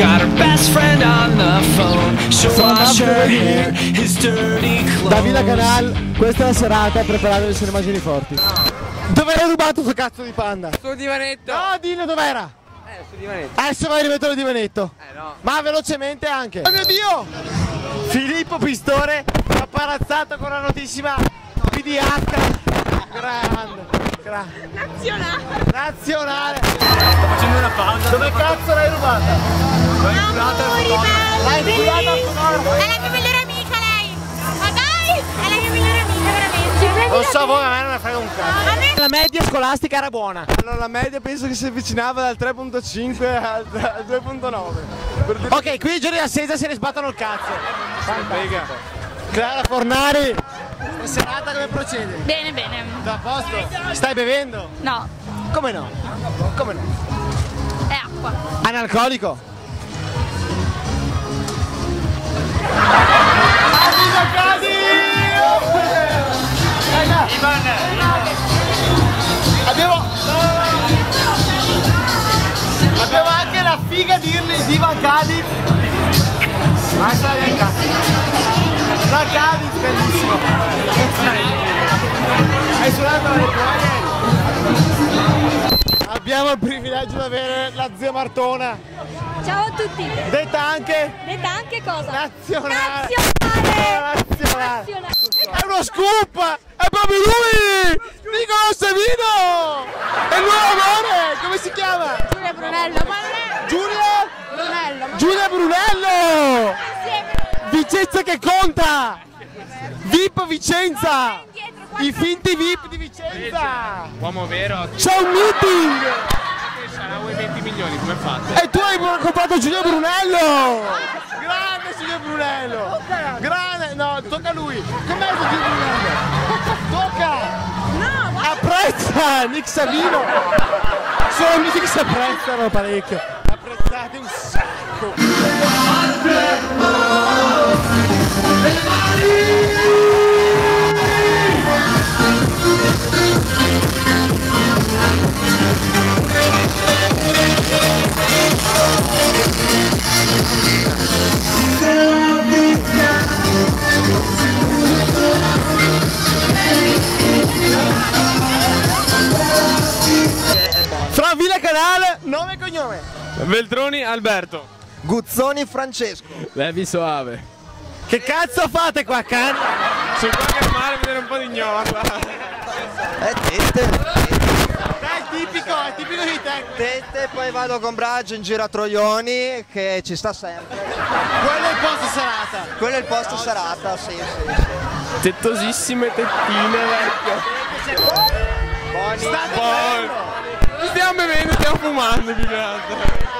got her best friend on the phone. She'll wash her hair, his dirty clothes. Canal, questa è la serata, preparate le immagini forti. Dove hai rubato sto cazzo di panda? Sul divanetto. No, dillo dov'era! Eh, sul divanetto. Adesso vai a rimettere il divanetto. Eh no. Ma velocemente anche. Oh mio Dio! Filippo Pistore apparazzato con la notissima PDH. Grande, grande. Nazionale. Nazionale. Sto facendo una pausa. Dove cazzo l'hai rubata? L'hai belli, bellissimi. È la mia migliore amica lei. Ma dai, è la mia migliore amica veramente. Non so voi, a me non me frega un cazzo. Me La media scolastica era buona. Allora la media penso che si avvicinava dal 3.5 al, al 2.9. Ok, qui i giorni d'assenza se ne sbattono il cazzo. Fantastico. Clara Fornari, la serata come procede? Bene, bene. Da posto? Stai bevendo? No, Come no? Come no? è acqua. Analcolico? Abbiamo Abbiamo anche la figa di dirle di Ivan Cadiz Basta venga La Cadiz bellissimo Hai suonato la Lettonia? Abbiamo il privilegio di avere la zia Martona Ciao a tutti. Detta anche Detta anche cosa? nazionale Nazionale. Nazionale Nazionale. È uno scoop! È proprio lui! Nicola Savino! È il nuovo amore! Come si chiama? Giulia Brunello, ma non è Giulia? Brunello, ma Giulia Brunello! Vicenza che conta! VIP Vicenza! I finti VIP di Vicenza! Uomo vero, C'è un meeting! Sarà vuoi 20 milioni, come fate? E tu hai comprato Giulia Brunello! Grande Giulia Brunello! Grande! No, tocca a lui! Com'è Giulia Brunello? Tocca! No, ma Apprezza Nick Savino! Sono amici che si apprezzano parecchio! Apprezzate un sacco! Veltroni Alberto. Guzzoni Francesco. Levi Soave. Che cazzo fate qua, can? Sono qua che male a vedere un po' di gnorla. Eh, tette. Dai, è tipico, è tipico di te! Tette, poi vado con Braggio in giro a Troioni, che ci sta sempre. Quello è il posto serata! Quello è il posto serata, sì, sì. sì. Tettosissime tettine, vecchio. State Stiamo bevendo, stiamo fumando più che altro.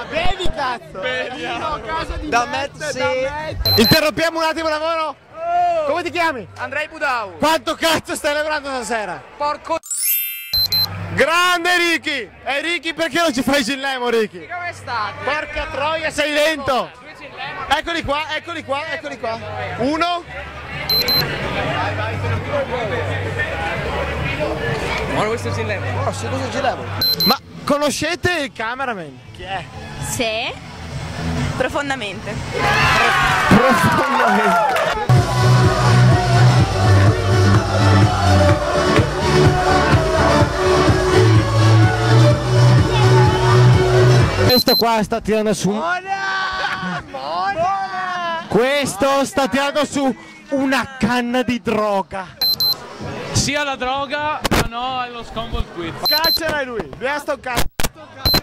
Bevi cazzo! Beviamo. casa di Da Matt, Matt, sì. da Matt. Interrompiamo un attimo il lavoro? Come ti chiami? Andrei Budau. Quanto cazzo stai lavorando stasera? Porco Grande Ricky! E Ricky perché non ci fai il lemo Ricky? come state? Porca troia sei lento! Eccoli qua, eccoli qua, eccoli qua. Uno. Ma questo ci leva. Oh, sì, cosa ci levo? Ma conoscete il cameraman? Chi è? Sì. Profondamente. Questo qua sta tirando su. Questo sta tirando su una canna di droga. Sia la droga, no allo scombo qui. Cacciala lui, via sto cazzo.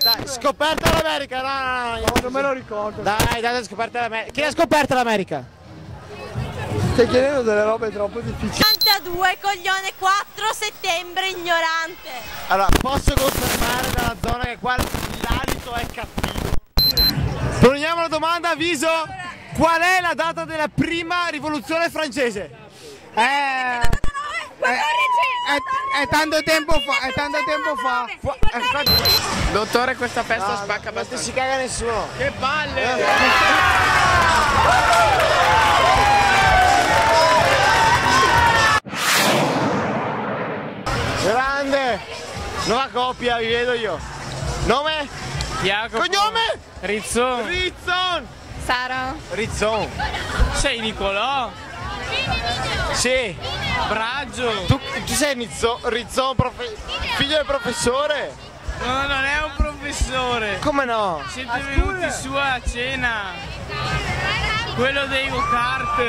Dai, scoperta l'America, no, no, no, no, non me lo ricordo. Dai, dai, scoperta l'America. Chi ha scoperto l'America? Stai chiedendo delle robe troppo difficili. 92 coglione 4 settembre ignorante. Allora, posso confermare dalla zona che qua l'alito è cattivo. Poniamo la domanda, avviso. Qual è la data della prima rivoluzione francese? Eh, Corrigete! è tanto tempo fa, è tanto tempo fa. Dottore, questa festa spacca Non abbastanza. si caga nessuno. Che palle! Grande! Nuova coppia, vi vedo io. Nome? Jacopo. Cognome? Rizzone. Rizzon. Sara. Rizzon. Sei Nicolò. Sì. Braggio. Tu, tu sei Nizzo, Rizzon, profe- figlio del professore? No, non è un professore. Come no? Siete venuti su a cena. Quello dei go-kart.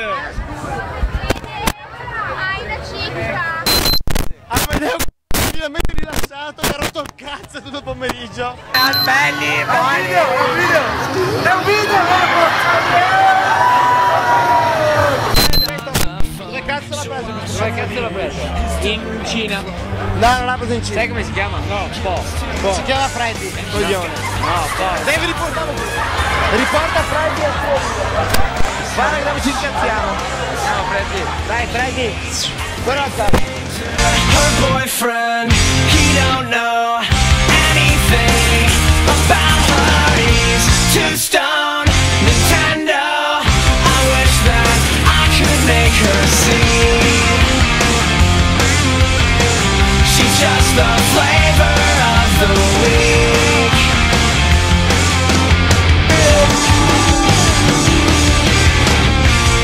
Hai una cicca. Amedeo finalmente rilassato, mi ha rotto il cazzo tutto il pomeriggio. Dove cazzo l'ha preso? In Cina. No, non l'ha preso in Cina. Sai come si chiama? No, Po. Si chiama Freddy, coglione. No, Po. Devi riportarlo qui. Riporta Freddy a suo Guarda che dove ci incazziamo. Ciao Freddy. Dai Freddy. Guarda. Her boyfriend, he don't know anything about her. He's too stoned. Nintendo, I wish that I could make her see. The flavor of the week.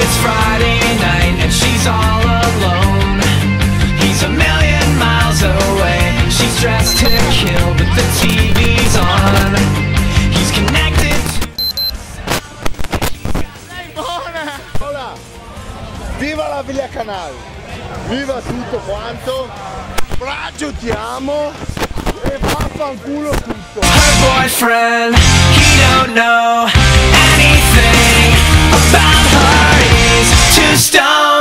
It's Friday night and she's all alone. He's a million miles away. She's dressed to kill, but the TV's on. He's connected Hola. Viva la Villa Canal! Viva tutto quanto! Braggio ti amo! E vaffanculo tutto! her boyfriend. He don't know anything about her. He's too stoned.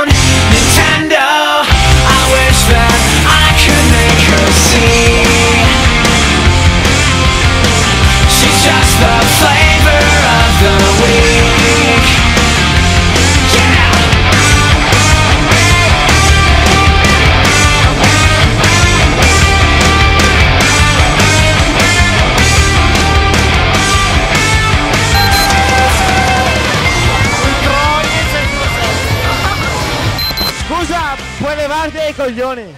Levarti dai coglioni!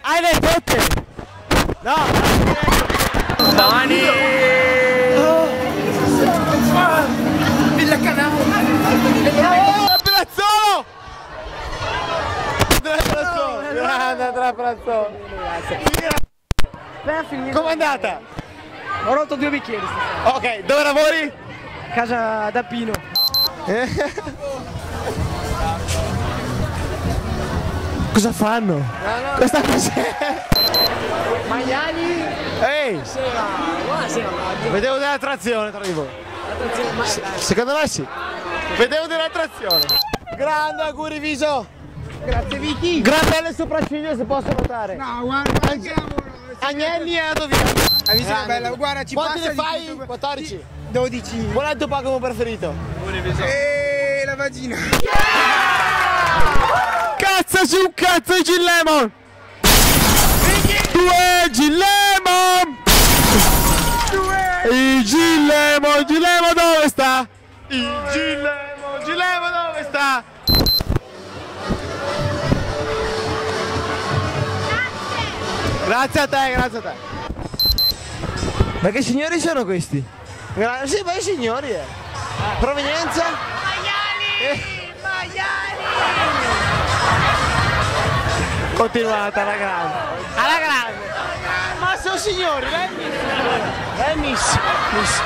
Hai le tette! No! Domani. Andrea Pelazzolo! Andrea Pelazzolo! Grande Pelazzolo! Com'è andata? Ho rotto due bicchieri stasera. Ok, dove lavori? Casa da Cosa fanno? Questa cos'è? Maiali. Ehi, Sera. Buonasera Maggio. vedevo dell'attrazione tra di voi. Secondo me sì. Vedevo dell'attrazione. Grande auguri viso. Grazie Vicky. Gran belle sopracciglio se posso notare. No, guarda. Agnelli e Adovino. Hai visto che bella? Guarda, ci Quanti passa ne fai? tutto- 14. 12. Qual è il tuo Pokémon preferito? E la vagina. Cazzo su un cazzo di Gillemon! Due Gillemon! Il Gillemon! Gillemon dove sta? Il Gillemon! Gillemon dove sta? Grazie a te, grazie a te. Ma che signori sono questi? Gra- sì, ma i signori eh. Provenienza? continuate alla grande. Alla grande. Ma sono signori, è miss. È miss. miss.